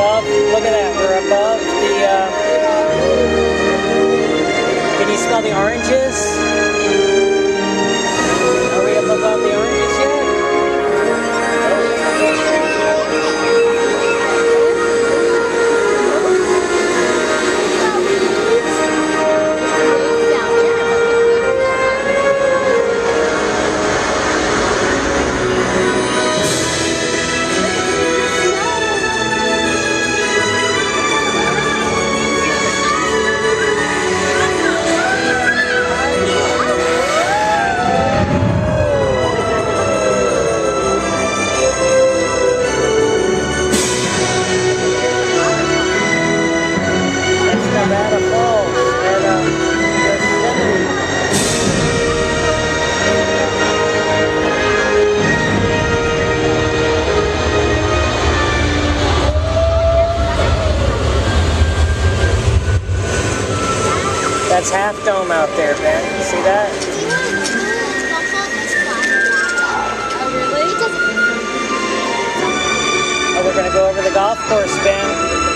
above. Look at that. We're above the. Uh, can you smell the oranges? That's Half Dome out there, Ben. You see that? Oh, really? Oh, we're gonna go over the golf course, Ben.